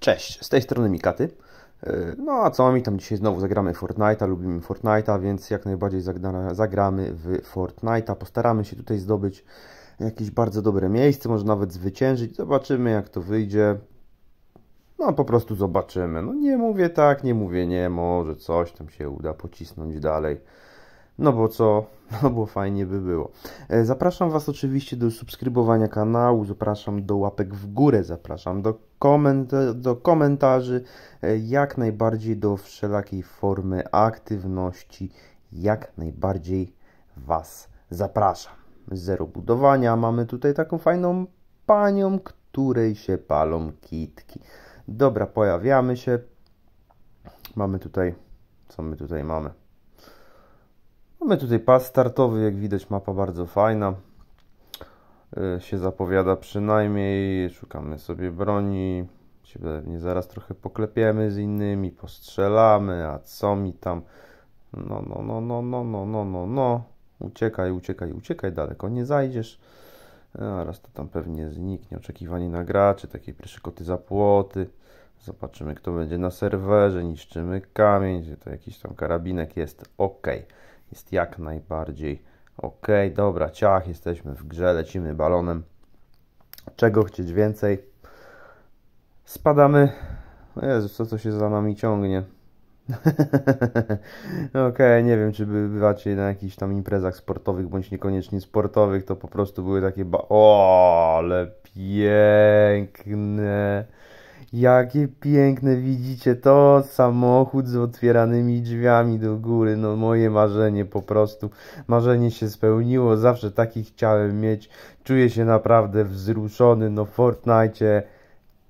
Cześć, z tej strony Mikaty. Yy, No a co mi tam dzisiaj znowu zagramy Fortnite'a, lubimy Fortnite'a, więc jak najbardziej zagra- zagramy w Fortnite'a. Postaramy się tutaj zdobyć jakieś bardzo dobre miejsce, może nawet zwyciężyć. Zobaczymy jak to wyjdzie. No po prostu zobaczymy. No nie mówię tak, nie mówię nie, może coś tam się uda pocisnąć dalej. No bo co? No bo fajnie by było. E, Zapraszam Was oczywiście do subskrybowania kanału, zapraszam do łapek w górę, zapraszam do, do komentarzy, e, jak najbardziej do wszelakiej formy aktywności, jak najbardziej Was zapraszam. Zero budowania, mamy tutaj taką fajną panią, której się palą kitki. Dobra, pojawiamy się. Mamy tutaj, co my tutaj mamy? Mamy tutaj pas startowy, jak widać mapa bardzo fajna. Yy, się zapowiada przynajmniej. Szukamy sobie broni. Się pewnie zaraz trochę poklepiemy z innymi, postrzelamy, a co mi tam? No, no, no, no, no, no, no, no, no. Uciekaj, uciekaj, uciekaj, daleko nie zajdziesz. Zaraz to tam pewnie zniknie. Oczekiwanie na graczy, takie pierwsze koty za płoty. Zobaczymy, kto będzie na serwerze. Niszczymy kamień. To jakiś tam karabinek jest. Ok. Jest jak najbardziej ok. Dobra, ciach, jesteśmy w grze. Lecimy balonem. Czego chcieć więcej? Spadamy. O Jezu, co to się za nami ciągnie? Okej, nie wiem, czy by bywacie na jakichś tam imprezach sportowych, bądź niekoniecznie sportowych, to po prostu były takie ba... O, ale piękne! Jakie piękne, widzicie to? Samochód z otwieranymi drzwiami do góry, no moje marzenie po prostu. Marzenie się spełniło, zawsze taki chciałem mieć. Czuję się naprawdę wzruszony, no Fortnite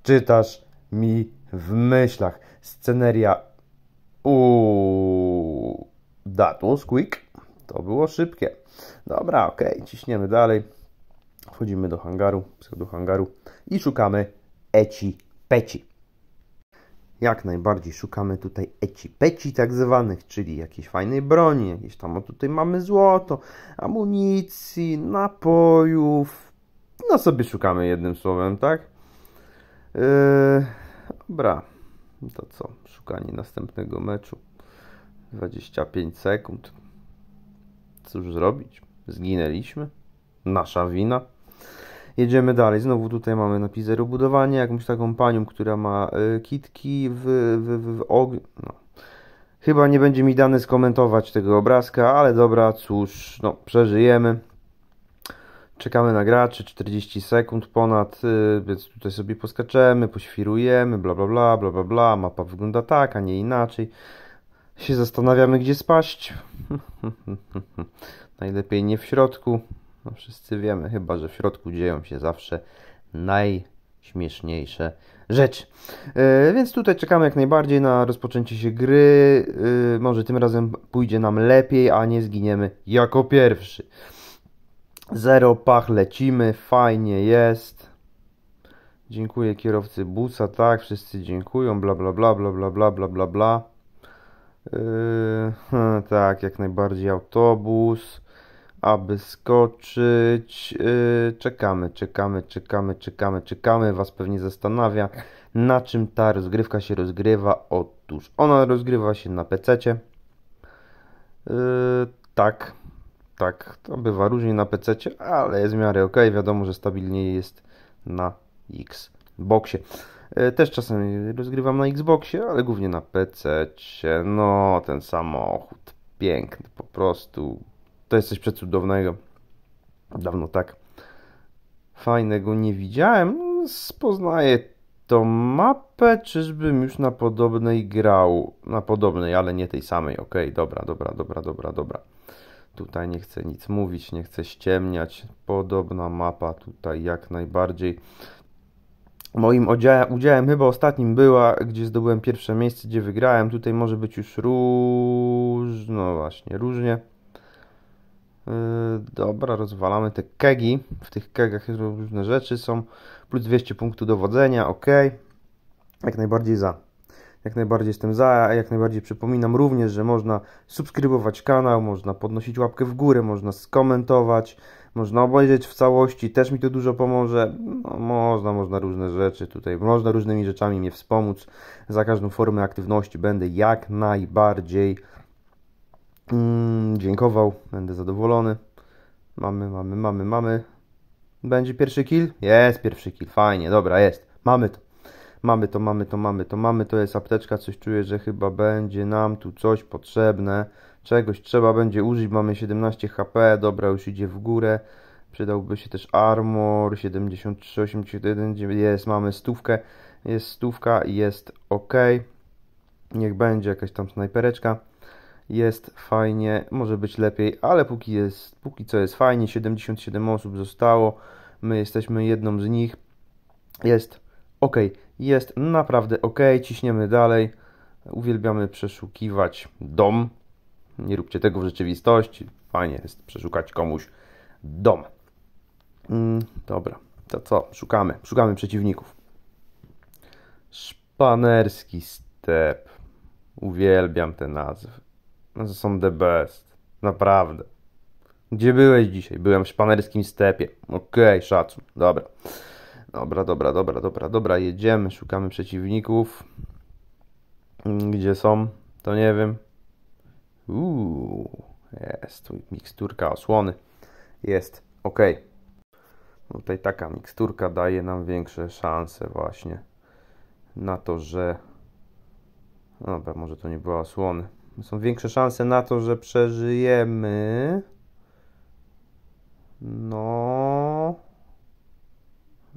czytasz mi w myślach. Sceneria Uuu, that was quick. To było szybkie. Dobra, okej, ciśniemy dalej. Wchodzimy do hangaru, do hangaru i szukamy eci peci. Jak najbardziej szukamy tutaj eci peci tak zwanych, czyli jakiejś fajnej broni, jakieś tam, o tutaj mamy złoto, amunicji, napojów. No sobie szukamy jednym słowem, tak? Yy, dobra, to co? Szukanie następnego meczu. 25 sekund. Cóż zrobić? Zginęliśmy. Nasza wina. Jedziemy dalej. Znowu tutaj mamy napis zero budowanie. Jakąś taką panią, która ma y, kitki w, w, w, ogniu. No. Chyba nie będzie mi dane skomentować tego obrazka, ale dobra, cóż, no, przeżyjemy. Czekamy na graczy, 40 sekund ponad, y, więc tutaj sobie poskaczemy, poświrujemy, bla bla bla, bla bla bla. Mapa wygląda tak, a nie inaczej. Się zastanawiamy, gdzie spaść. Najlepiej nie w środku. No, wszyscy wiemy chyba, że w środku dzieją się zawsze najśmieszniejsze rzeczy. Yy, więc tutaj czekamy jak najbardziej na rozpoczęcie się gry. Yy, może tym razem pójdzie nam lepiej, a nie zginiemy jako pierwszy. Zero pach, lecimy, fajnie jest. Dziękuję kierowcy busa, tak, wszyscy dziękują, bla bla bla bla bla bla bla bla bla. Yy, tak, jak najbardziej autobus, aby skoczyć. Yy, czekamy, czekamy, czekamy, czekamy, czekamy. Was pewnie zastanawia, na czym ta rozgrywka się rozgrywa. Otóż ona rozgrywa się na PC-cie. Yy, tak, tak, to bywa różnie na PC, ale jest w miarę ok. Wiadomo, że stabilniej jest na Xboxie. E, Też czasem rozgrywam na Xboxie, ale głównie na PC. No, ten samochód piękny, po prostu. To jest coś przecudownego. Dawno tak fajnego nie widziałem. No, Poznaję tą mapę, czyżbym już na podobnej grał. Na podobnej, ale nie tej samej. Okej, dobra, dobra, dobra, dobra, dobra. Tutaj nie chcę nic mówić, nie chcę ściemniać. Podobna mapa tutaj jak najbardziej. Moim udziałem chyba ostatnim była, gdzie zdobyłem pierwsze miejsce, gdzie wygrałem. Tutaj może być już różno, właśnie, różnie. Yy, dobra, rozwalamy te kegi. W tych kegach różne rzeczy są. Plus 200 punktów dowodzenia, ok. Jak najbardziej za. Jak najbardziej jestem za, a jak najbardziej przypominam również, że można subskrybować kanał, można podnosić łapkę w górę, można skomentować, Można obejrzeć w całości, też mi to dużo pomoże. No, można, można różne rzeczy tutaj, można różnymi rzeczami mnie wspomóc. Za każdą formę aktywności będę jak najbardziej dziękował, będę zadowolony. Mamy, mamy, mamy, mamy. Będzie pierwszy kill? Jest pierwszy kill, fajnie, dobra, jest. Mamy to. Mamy to, mamy to, mamy to, mamy to, jest apteczka, coś czuję, że chyba będzie nam tu coś potrzebne. Czegoś trzeba będzie użyć, mamy 17 HP, dobra, już idzie w górę. Przydałby się też armor, 73, 81, jest, mamy stówkę, jest stówka, jest ok. Niech będzie jakaś tam snajpereczka. Jest fajnie, może być lepiej, ale póki jest, póki co jest fajnie, 77 osób zostało, my jesteśmy jedną z nich. Jest ok, jest naprawdę ok, ciśniemy dalej. Uwielbiamy przeszukiwać dom. Nie róbcie tego w rzeczywistości. Fajnie jest przeszukać komuś dom. Mm, dobra, to co? Szukamy. Szukamy przeciwników. Szpanerski step. Uwielbiam te nazwy. No, to są the best. Naprawdę. Gdzie byłeś dzisiaj? Byłem w szpanerskim stepie. Okej, okay, szacun. Dobra. Dobra, dobra, dobra, dobra, dobra. Jedziemy, szukamy przeciwników. Mm, gdzie są? To nie wiem. Uuu, jest tu miksturka osłony. Jest, ok. Tutaj taka miksturka daje nam większe szanse właśnie na to, że... Dobra, może to nie była osłony. Są większe szanse na to, że przeżyjemy. No...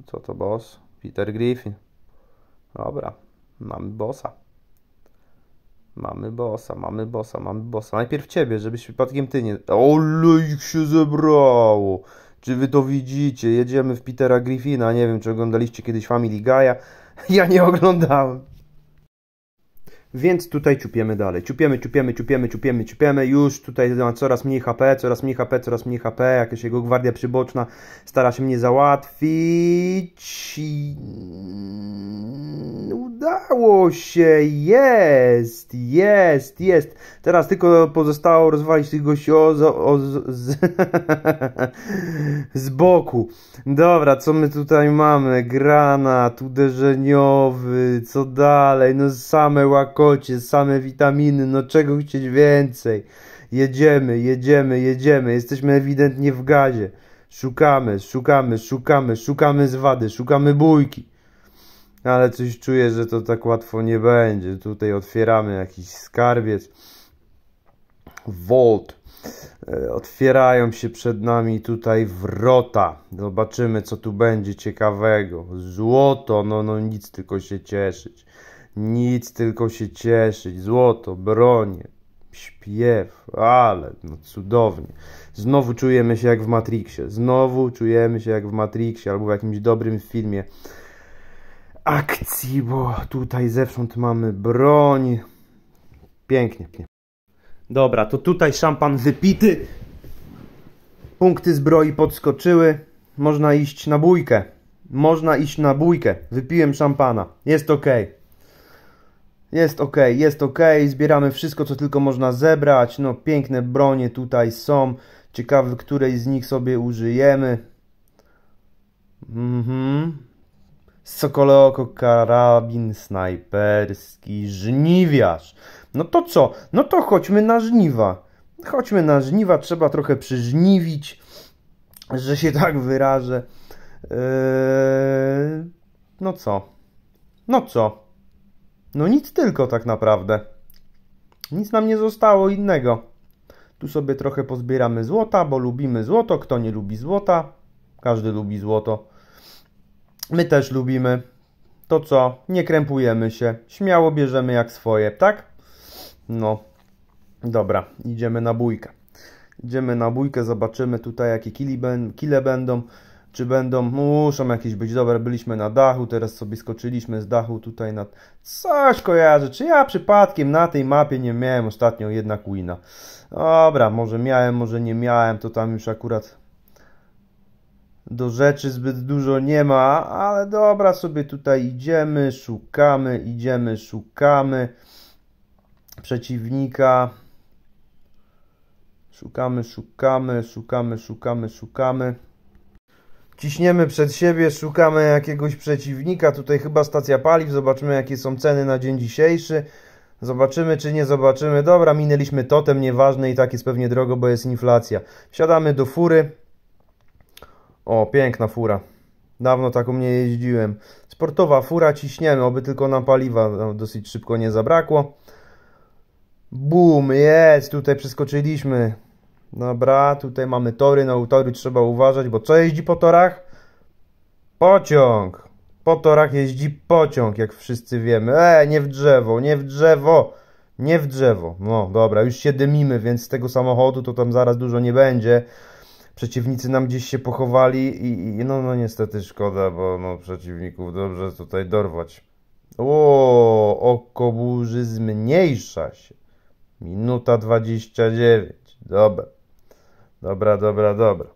Co to boss? Peter Griffin. Dobra, mamy bossa. Mamy bossa, mamy bossa, mamy bossa. Najpierw ciebie, żebyś przypadkiem ty nie... Ole ich się zebrało! Czy wy to widzicie? Jedziemy w Petera Griffina. Nie wiem, czy oglądaliście kiedyś Family Guy'a. Ja nie oglądałem. Więc tutaj ciupiemy dalej. Ciupiemy, ciupiemy, ciupiemy, ciupiemy, ciupiemy. Już tutaj ma coraz mniej HP, coraz mniej HP, coraz mniej HP. Jakaś jego gwardia przyboczna stara się mnie załatwić. Udało się! Jest! Jest! Jest! Teraz tylko pozostało rozwalić tych gości o, o, z, z boku. Dobra, co my tutaj mamy? Granat uderzeniowy, co dalej? No same łakocie, same witaminy, no czego chcieć więcej? Jedziemy, jedziemy, jedziemy, jesteśmy ewidentnie w gazie. Szukamy, szukamy, szukamy, szukamy zwady, szukamy bójki. Ale coś czuję, że to tak łatwo nie będzie. Tutaj otwieramy jakiś skarbiec. Volt. E, otwierają się przed nami tutaj wrota. Zobaczymy, co tu będzie ciekawego. Złoto, no, no nic tylko się cieszyć. Nic tylko się cieszyć. Złoto, bronie, śpiew, ale no cudownie. Znowu czujemy się jak w Matrixie. Znowu czujemy się jak w Matrixie albo w jakimś dobrym filmie akcji, bo tutaj zewsząd mamy broń. Pięknie. Dobra, to tutaj szampan wypity. Punkty zbroi podskoczyły. Można iść na bójkę. Można iść na bójkę. Wypiłem szampana. Jest ok. Jest ok, jest ok. Zbieramy wszystko, co tylko można zebrać. No, piękne bronie tutaj są. Ciekawy, której z nich sobie użyjemy. Mhm. Sokoleoko karabin snajperski, żniwiarz. No to co? No to chodźmy na żniwa. Chodźmy na żniwa, trzeba trochę przyżniwić, że się tak wyrażę. Eee, no co? No co? No nic tylko tak naprawdę. Nic nam nie zostało innego. Tu sobie trochę pozbieramy złota, bo lubimy złoto. Kto nie lubi złota? Każdy lubi złoto. My też lubimy. To co? Nie krępujemy się. Śmiało bierzemy jak swoje, tak? No. Dobra, idziemy na bójkę. Idziemy na bójkę, zobaczymy tutaj jakie kile będą. Czy będą, muszą jakieś być dobre. Byliśmy na dachu, teraz sobie skoczyliśmy z dachu tutaj na... Coś kojarzę, czy ja przypadkiem na tej mapie nie miałem ostatnio jednak wina. Dobra, może miałem, może nie miałem, to tam już akurat do rzeczy zbyt dużo nie ma, ale dobra, sobie tutaj idziemy, szukamy, idziemy, szukamy przeciwnika. Szukamy, szukamy, szukamy, szukamy, szukamy. Ciśniemy przed siebie, szukamy jakiegoś przeciwnika. Tutaj chyba stacja paliw. Zobaczymy, jakie są ceny na dzień dzisiejszy. Zobaczymy, czy nie zobaczymy. Dobra, minęliśmy totem, nieważne i tak jest pewnie drogo, bo jest inflacja. Wsiadamy do fury. O, piękna fura. Dawno taką nie jeździłem. Sportowa fura, ciśniemy, oby tylko nam paliwa no, dosyć szybko nie zabrakło. Bum, jest, tutaj przeskoczyliśmy. Dobra, tutaj mamy tory, no tory trzeba uważać, bo co jeździ po torach? Pociąg. Po torach jeździ pociąg, jak wszyscy wiemy. E, nie w drzewo, nie w drzewo, nie w drzewo. No dobra, już się dymimy, więc z tego samochodu to tam zaraz dużo nie będzie. Przeciwnicy nam gdzieś się pochowali i, i no, no niestety szkoda, bo no przeciwników dobrze tutaj dorwać. O, oko burzy zmniejsza się. Minuta 29. Dobra. Dobra, dobra, dobra.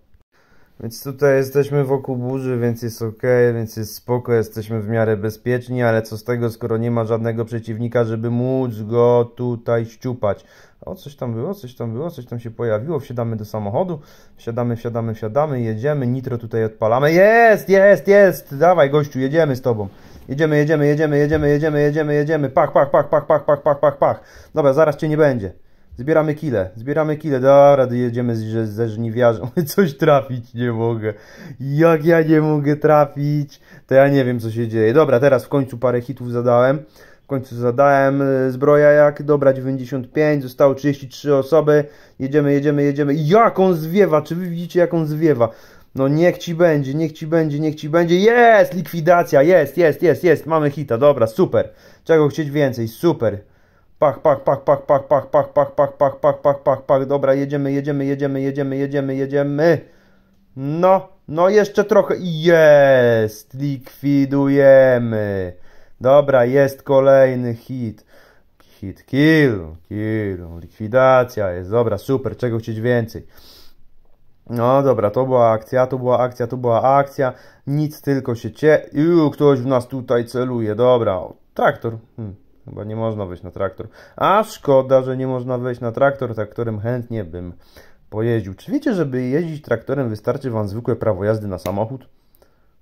Więc tutaj jesteśmy wokół burzy, więc jest ok, więc jest spoko, jesteśmy w miarę bezpieczni, ale co z tego, skoro nie ma żadnego przeciwnika, żeby móc go tutaj ściupać. O, coś tam było, coś tam było, coś tam się pojawiło, wsiadamy do samochodu, wsiadamy, wsiadamy, wsiadamy, jedziemy, nitro tutaj odpalamy, jest, jest, jest, dawaj gościu, jedziemy z tobą. Jedziemy, jedziemy, jedziemy, jedziemy, jedziemy, jedziemy, jedziemy, pach, pach, pach, pach, pach, pach, pach, pach, pach. Dobra, zaraz cię nie będzie. Zbieramy kile, zbieramy kile, dobra, jedziemy z, ze żniwiarzem, coś trafić nie mogę. Jak ja nie mogę trafić, to ja nie wiem co się dzieje. Dobra, teraz w końcu parę hitów zadałem. W końcu zadałem zbroja jak, dobra, 95, zostało 33 osoby. Jedziemy, jedziemy, jedziemy. Jak on zwiewa, czy wy widzicie jak on zwiewa? No niech ci będzie, niech ci będzie, niech ci będzie. Jest! Likwidacja, jest, jest, jest, jest. Mamy hita, dobra, super. Czego chcieć więcej, super. Pach, pach, pach, pach, pach, pach, pach, pach, pach, pach, pach, pach, pach, pach. Dobra, jedziemy, jedziemy, jedziemy, jedziemy, jedziemy, jedziemy. No, no jeszcze trochę. Jest! Likwidujemy. Dobra, jest kolejny hit. Hit, kill, kill, likwidacja jest. Dobra, super, czego chcieć więcej. No dobra, to była akcja, to była akcja, to była akcja. Nic, tylko się cie... Uuu, ktoś w nas tutaj celuje. Dobra, o, traktor. Hmm, chyba nie można wejść na traktor. A szkoda, że nie można wejść na traktor, traktorem chętnie bym pojeździł. Czy wiecie, żeby jeździć traktorem wystarczy Wam zwykłe prawo jazdy na samochód?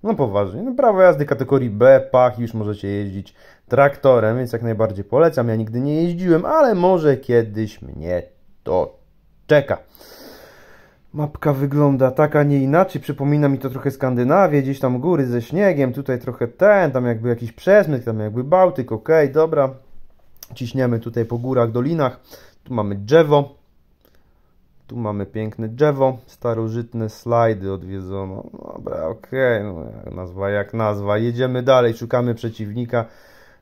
No poważnie, no prawo jazdy kategorii B, pach, już możecie jeździć traktorem, więc jak najbardziej polecam. Ja nigdy nie jeździłem, ale może kiedyś mnie to czeka. Mapka wygląda tak, a nie inaczej. Przypomina mi to trochę Skandynawię, gdzieś tam góry ze śniegiem, tutaj trochę ten, tam jakby jakiś przesmyk, tam jakby Bałtyk, ok, dobra. Ciśniemy tutaj po górach, dolinach. Tu mamy drzewo. Tu mamy piękne drzewo, starożytne slajdy odwiedzono. Dobra, ok, no, nazwa jak nazwa. Jedziemy dalej, szukamy przeciwnika.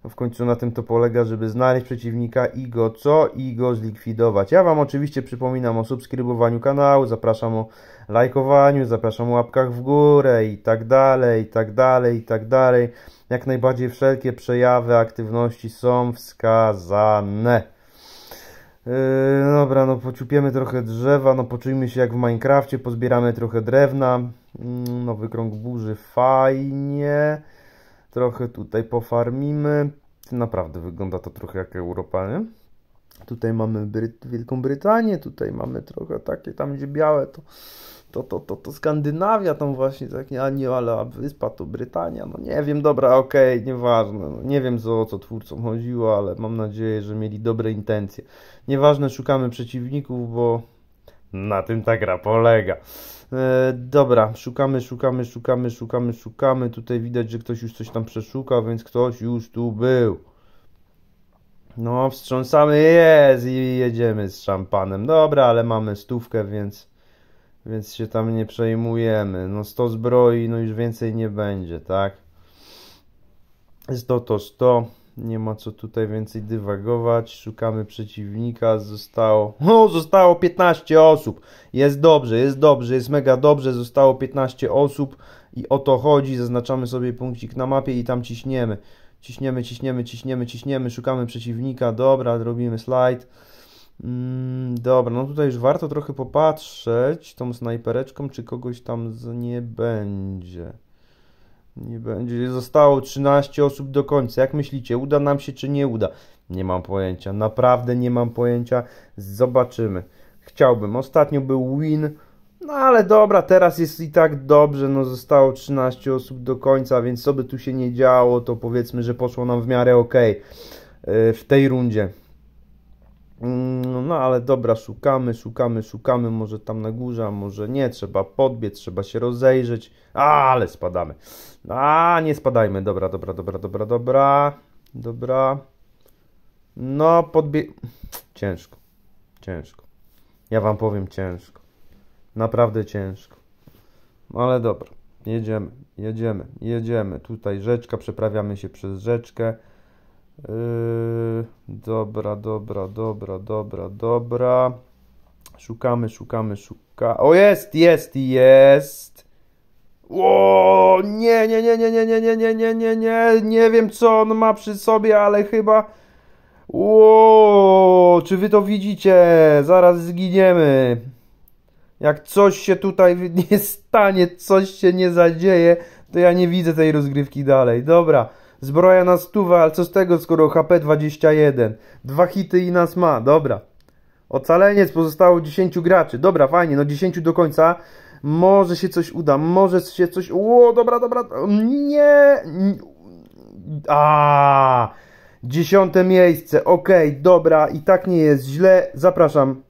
No w końcu na tym to polega, żeby znaleźć przeciwnika i go co? I go zlikwidować. Ja Wam oczywiście przypominam o subskrybowaniu kanału, zapraszam o lajkowaniu, zapraszam o łapkach w górę i tak dalej, i tak dalej, i tak dalej. Jak najbardziej wszelkie przejawy aktywności są wskazane. Yy, dobra, no pociupiemy trochę drzewa, no poczujmy się jak w Minecrafcie, pozbieramy trochę drewna. Yy, nowy krąg burzy, fajnie. Trochę tutaj pofarmimy. Naprawdę wygląda to trochę jak Europa, nie? Tutaj mamy Bryt Wielką Brytanię, tutaj mamy trochę takie tam gdzie białe to, to, to, to, to Skandynawia, tam właśnie takie, a nie, ale wyspa to Brytania, no nie wiem, dobra, okej, okay, nieważne, no, nie wiem co, o co twórcom chodziło, ale mam nadzieję, że mieli dobre intencje. Nieważne, szukamy przeciwników, bo na tym ta gra polega. E, dobra, szukamy, szukamy, szukamy, szukamy, szukamy. Tutaj widać, że ktoś już coś tam przeszukał, więc ktoś już tu był. No, wstrząsamy jest i jedziemy z szampanem. Dobra, ale mamy stówkę, więc, więc się tam nie przejmujemy. No 100 zbroi, no już więcej nie będzie, tak? 100 to 100. Nie ma co tutaj więcej dywagować. Szukamy przeciwnika. Zostało. O, zostało 15 osób. Jest dobrze, jest dobrze, jest mega dobrze. Zostało 15 osób i o to chodzi. Zaznaczamy sobie punkcik na mapie i tam ciśniemy. Ciśniemy, ciśniemy, ciśniemy, ciśniemy. Szukamy przeciwnika. Dobra, robimy slajd. Mm, dobra, no tutaj już warto trochę popatrzeć tą snajpereczką, czy kogoś tam nie będzie. Nie będzie. Zostało 13 osób do końca. Jak myślicie, uda nam się czy nie uda? Nie mam pojęcia. Naprawdę nie mam pojęcia. Zobaczymy. Chciałbym. Ostatnio był win. No ale dobra, teraz jest i tak dobrze. No zostało 13 osób do końca, więc co by tu się nie działo, to powiedzmy, że poszło nam w miarę ok w tej rundzie. Mm, no ale dobra, szukamy, szukamy, szukamy, może tam na górze, a może nie, trzeba podbiec, trzeba się rozejrzeć, a, ale spadamy. A, nie spadajmy, dobra, dobra, dobra, dobra, dobra, dobra. No, podbie... Ciężko, ciężko. Ja wam powiem ciężko. Naprawdę ciężko. Ale dobra, jedziemy, jedziemy, jedziemy. Tutaj rzeczka, przeprawiamy się przez rzeczkę. Yy, dobra, dobra, dobra, dobra, dobra. Szukamy, szukamy, szukamy. O, jest, jest, jest. O, nie, nie, nie, nie, nie, nie, nie, nie, nie, nie, nie. Nie wiem, co on ma przy sobie, ale chyba... O, czy wy to widzicie? Zaraz zginiemy. Jak coś się tutaj nie stanie, coś się nie zadzieje, to ja nie widzę tej rozgrywki dalej. Dobra. Zbroja na stówę, ale co z tego, skoro HP 21? Dwa hity i nas ma, dobra. Ocaleniec, pozostało 10 graczy. Dobra, fajnie, no 10 do końca. Może się coś uda, może się coś... Ło, dobra, dobra, nie... A, dziesiąte miejsce, okej, okay, dobra, i tak nie jest źle. Zapraszam